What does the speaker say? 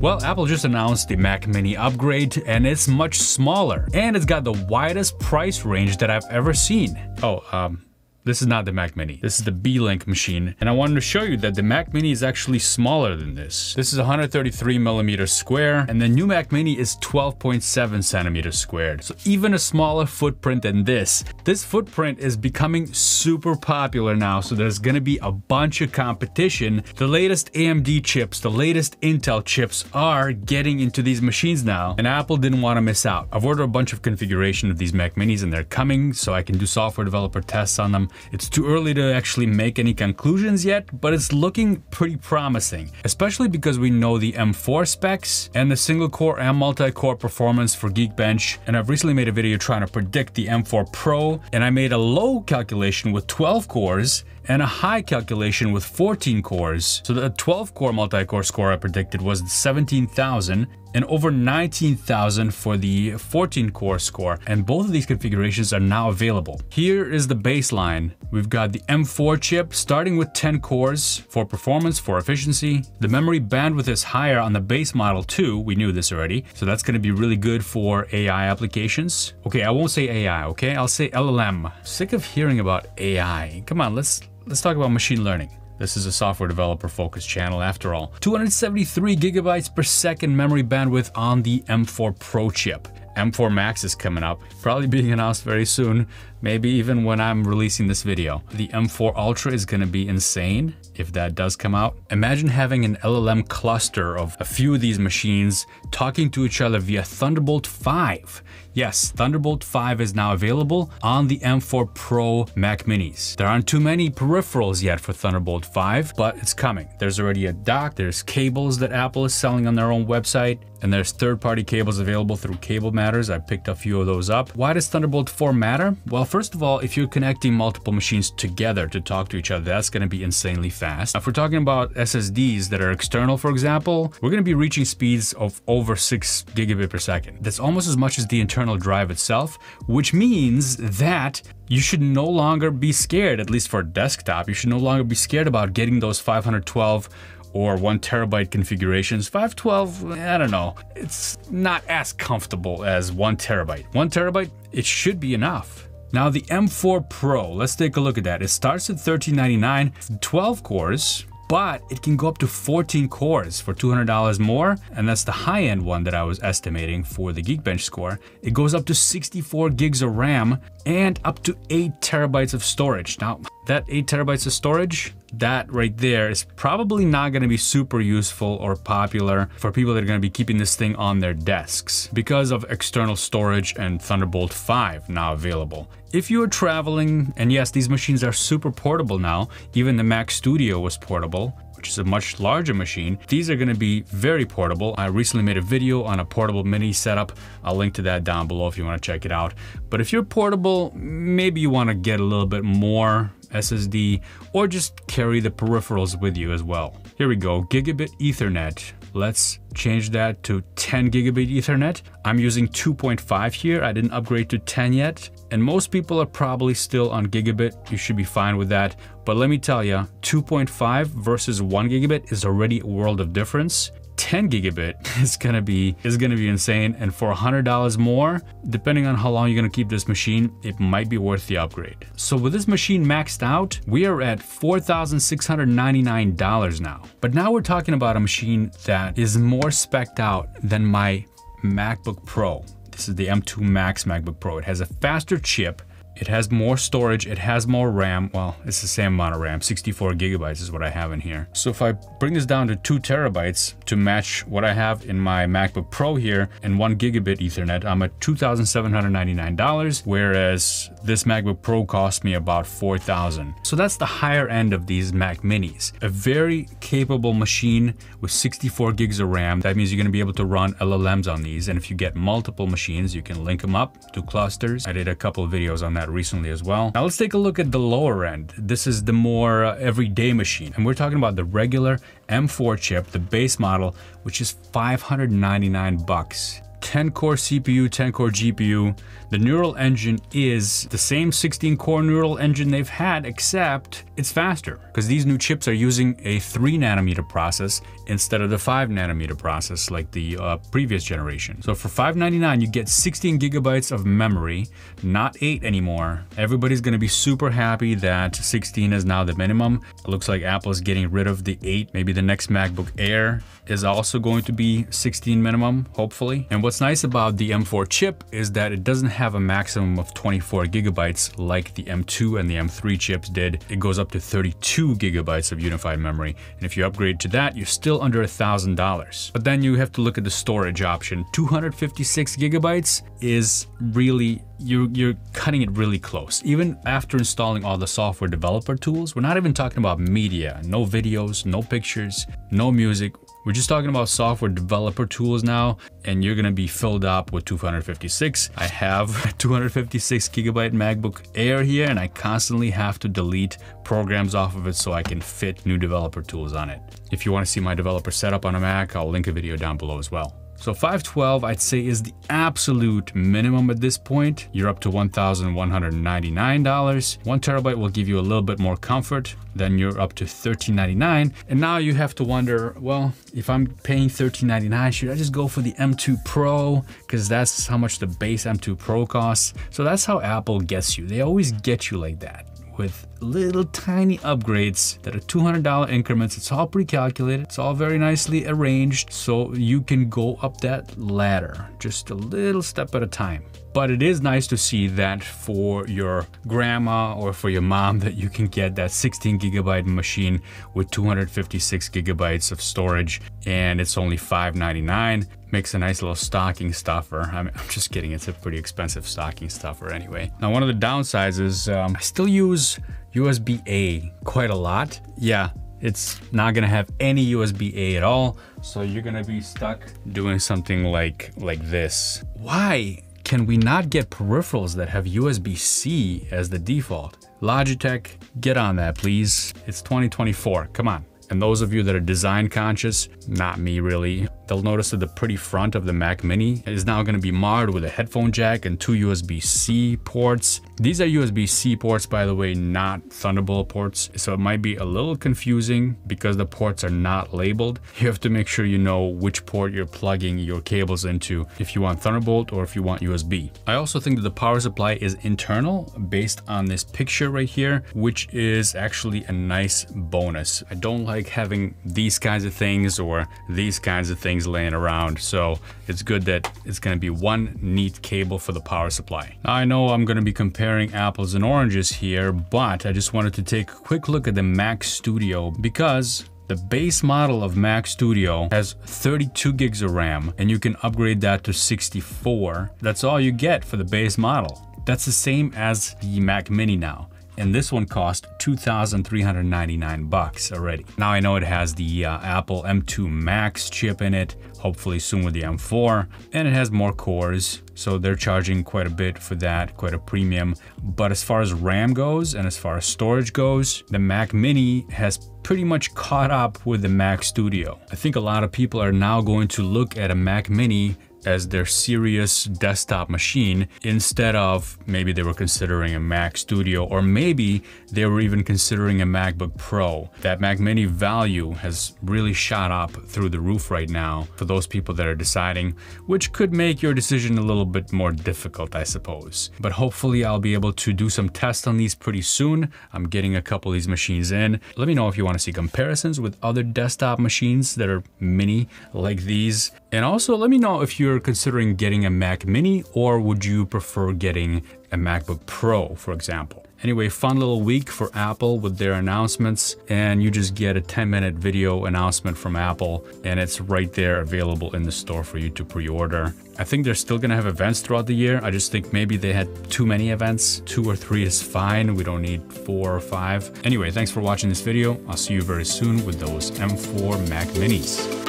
Well, Apple just announced the Mac Mini upgrade and it's much smaller and it's got the widest price range that I've ever seen. Oh, um, this is not the Mac Mini. This is the Beelink machine. And I wanted to show you that the Mac Mini is actually smaller than this. This is 133 millimeters square and the new Mac Mini is 12.7 centimeters squared. So even a smaller footprint than this. This footprint is becoming super popular now. So there's gonna be a bunch of competition. The latest AMD chips, the latest Intel chips are getting into these machines now. And Apple didn't want to miss out. I've ordered a bunch of configuration of these Mac Minis and they're coming so I can do software developer tests on them. It's too early to actually make any conclusions yet, but it's looking pretty promising, especially because we know the M4 specs and the single core and multi-core performance for Geekbench. And I've recently made a video trying to predict the M4 Pro, and I made a low calculation with 12 cores and a high calculation with 14 cores. So the 12 core multi-core score I predicted was 17,000 and over 19,000 for the 14 core score. And both of these configurations are now available. Here is the baseline. We've got the M4 chip starting with 10 cores for performance, for efficiency. The memory bandwidth is higher on the base model too. We knew this already. So that's gonna be really good for AI applications. Okay, I won't say AI, okay? I'll say LLM. Sick of hearing about AI. Come on, let's let's talk about machine learning. This is a software developer focused channel after all. 273 gigabytes per second memory bandwidth on the M4 Pro chip. M4 Max is coming up, probably being announced very soon, maybe even when I'm releasing this video. The M4 Ultra is gonna be insane if that does come out. Imagine having an LLM cluster of a few of these machines talking to each other via Thunderbolt 5. Yes, Thunderbolt 5 is now available on the M4 Pro Mac Minis. There aren't too many peripherals yet for Thunderbolt 5, but it's coming. There's already a dock, there's cables that Apple is selling on their own website, and there's third-party cables available through Cable Matters. I picked a few of those up. Why does Thunderbolt 4 matter? Well, first of all, if you're connecting multiple machines together to talk to each other, that's gonna be insanely fast. If we're talking about SSDs that are external, for example, we're gonna be reaching speeds of over six gigabit per second. That's almost as much as the internal drive itself, which means that you should no longer be scared, at least for desktop, you should no longer be scared about getting those 512 or one terabyte configurations. 512, I don't know, it's not as comfortable as one terabyte. One terabyte, it should be enough. Now the M4 Pro, let's take a look at that. It starts at $1399, 12 cores, but it can go up to 14 cores for $200 more, and that's the high-end one that I was estimating for the Geekbench score. It goes up to 64 gigs of RAM and up to 8 terabytes of storage. Now, that 8 terabytes of storage, that right there is probably not going to be super useful or popular for people that are going to be keeping this thing on their desks because of external storage and Thunderbolt 5 now available. If you are traveling, and yes, these machines are super portable now, even the Mac Studio was portable, which is a much larger machine. These are gonna be very portable. I recently made a video on a portable mini setup. I'll link to that down below if you wanna check it out. But if you're portable, maybe you wanna get a little bit more SSD or just carry the peripherals with you as well. Here we go, gigabit ethernet. Let's change that to 10 gigabit ethernet. I'm using 2.5 here. I didn't upgrade to 10 yet. And most people are probably still on gigabit. You should be fine with that. But let me tell you, 2.5 versus 1 gigabit is already a world of difference. 10 gigabit is gonna be is gonna be insane and for $100 more depending on how long you're gonna keep this machine it might be worth the upgrade so with this machine maxed out we are at $4,699 now but now we're talking about a machine that is more specced out than my MacBook Pro this is the M2 Max MacBook Pro. It has a faster chip it has more storage, it has more RAM. Well, it's the same amount of RAM, 64 gigabytes is what I have in here. So if I bring this down to two terabytes to match what I have in my MacBook Pro here and one gigabit ethernet, I'm at $2,799, whereas this MacBook Pro cost me about 4,000. So that's the higher end of these Mac Minis. A very capable machine with 64 gigs of RAM. That means you're gonna be able to run LLMs on these. And if you get multiple machines, you can link them up to clusters. I did a couple videos on that recently as well. Now let's take a look at the lower end. This is the more uh, everyday machine. And we're talking about the regular M4 chip, the base model, which is 599 bucks. 10 core CPU, 10 core GPU. The neural engine is the same 16 core neural engine they've had, except it's faster because these new chips are using a 3 nanometer process instead of the 5 nanometer process like the uh, previous generation. So for 599, you get 16 gigabytes of memory, not 8 anymore. Everybody's gonna be super happy that 16 is now the minimum. It looks like Apple is getting rid of the 8. Maybe the next MacBook Air is also going to be 16 minimum, hopefully. And what's nice about the M4 chip is that it doesn't have a maximum of 24 gigabytes like the M2 and the M3 chips did. It goes up to 32 gigabytes of unified memory. And if you upgrade to that, you're still under a thousand dollars. But then you have to look at the storage option. 256 gigabytes is really you're, you're cutting it really close. Even after installing all the software developer tools, we're not even talking about media, no videos, no pictures, no music. We're just talking about software developer tools now, and you're gonna be filled up with 256. I have a 256 gigabyte MacBook Air here, and I constantly have to delete programs off of it so I can fit new developer tools on it. If you wanna see my developer setup on a Mac, I'll link a video down below as well. So 512, I'd say is the absolute minimum at this point. You're up to $1,199. One terabyte will give you a little bit more comfort. Then you're up to $13.99. And now you have to wonder, well, if I'm paying $13.99, should I just go for the M2 Pro? Because that's how much the base M2 Pro costs. So that's how Apple gets you. They always get you like that with little tiny upgrades that are $200 increments. It's all pre-calculated. It's all very nicely arranged so you can go up that ladder just a little step at a time. But it is nice to see that for your grandma or for your mom that you can get that 16 gigabyte machine with 256 gigabytes of storage and it's only $5.99. Makes a nice little stocking stuffer. I mean, I'm just kidding, it's a pretty expensive stocking stuffer anyway. Now one of the downsides is um, I still use USB-A quite a lot. Yeah, it's not gonna have any USB-A at all. So you're gonna be stuck doing something like, like this. Why can we not get peripherals that have USB-C as the default? Logitech, get on that please. It's 2024, come on. And those of you that are design conscious, not me really, they'll notice that the pretty front of the Mac Mini is now going to be marred with a headphone jack and two USB-C ports. These are USB-C ports, by the way, not Thunderbolt ports. So it might be a little confusing because the ports are not labeled. You have to make sure you know which port you're plugging your cables into if you want Thunderbolt or if you want USB. I also think that the power supply is internal based on this picture right here, which is actually a nice bonus. I don't like having these kinds of things or these kinds of things laying around. So it's good that it's gonna be one neat cable for the power supply. Now I know I'm gonna be comparing apples and oranges here, but I just wanted to take a quick look at the Mac Studio because the base model of Mac Studio has 32 gigs of RAM and you can upgrade that to 64. That's all you get for the base model. That's the same as the Mac Mini now and this one cost 2,399 bucks already. Now I know it has the uh, Apple M2 Max chip in it, hopefully soon with the M4, and it has more cores, so they're charging quite a bit for that, quite a premium. But as far as RAM goes and as far as storage goes, the Mac Mini has pretty much caught up with the Mac Studio. I think a lot of people are now going to look at a Mac Mini as their serious desktop machine instead of maybe they were considering a Mac Studio or maybe they were even considering a MacBook Pro. That Mac Mini value has really shot up through the roof right now for those people that are deciding, which could make your decision a little bit more difficult, I suppose. But hopefully I'll be able to do some tests on these pretty soon. I'm getting a couple of these machines in. Let me know if you want to see comparisons with other desktop machines that are mini like these. And also let me know if you're considering getting a Mac Mini or would you prefer getting a MacBook Pro, for example. Anyway, fun little week for Apple with their announcements and you just get a 10 minute video announcement from Apple and it's right there available in the store for you to pre-order. I think they're still gonna have events throughout the year. I just think maybe they had too many events. Two or three is fine. We don't need four or five. Anyway, thanks for watching this video. I'll see you very soon with those M4 Mac Minis.